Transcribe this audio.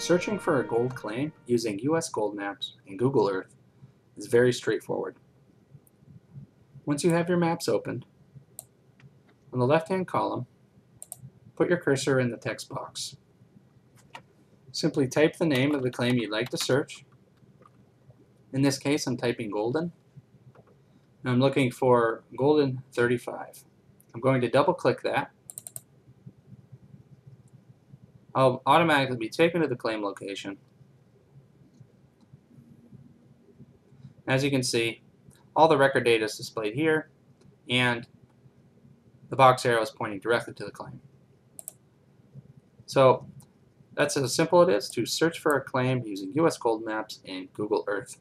Searching for a gold claim using US Gold Maps and Google Earth is very straightforward. Once you have your maps opened, on the left-hand column, put your cursor in the text box. Simply type the name of the claim you'd like to search. In this case, I'm typing Golden. And I'm looking for Golden 35. I'm going to double click that I'll automatically be taken to the claim location. As you can see, all the record data is displayed here, and the box arrow is pointing directly to the claim. So that's how simple it is to search for a claim using US Gold Maps and Google Earth.